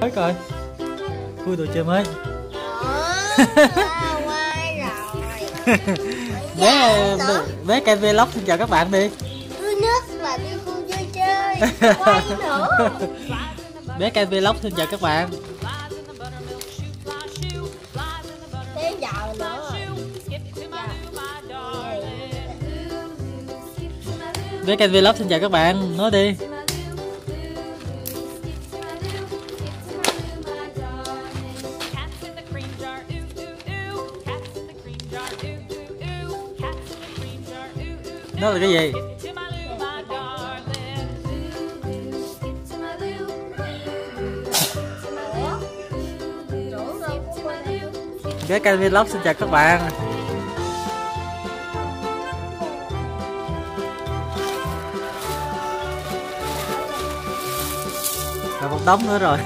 mới coi khui đồ chơi mới? Đó, qua rồi bé bé, bé cây vlog xin chào các bạn đi. Nước và đi khu vui chơi. Nữa. Bé cây vlog xin chào các bạn. Bé cây vlog xin chào các bạn. Nói đi đâu là cái gì? Cái kênh vlog xin chào các bạn Là một đống nữa rồi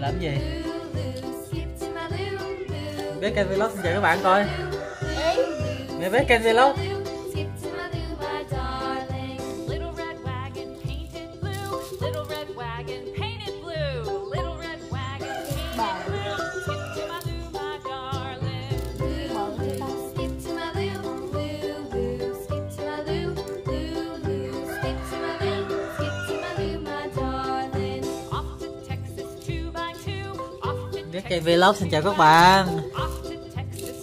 làm gì? Bé cây vlog xin chào các bạn coi. Mẹ bé cây vlog. Bé cây vlog xin chào các bạn. Off to Texas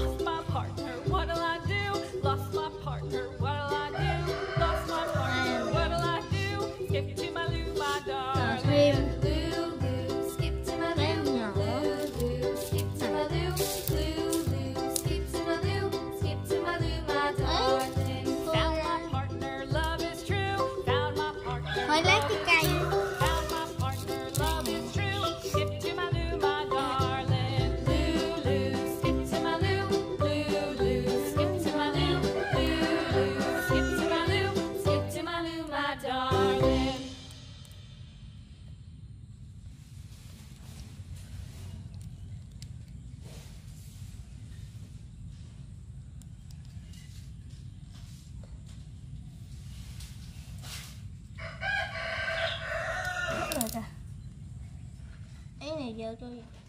Skip to my loo, my skip to my skip to my skip to my. Skip to my my. Found my partner, love is true. Found my partner. Vô 有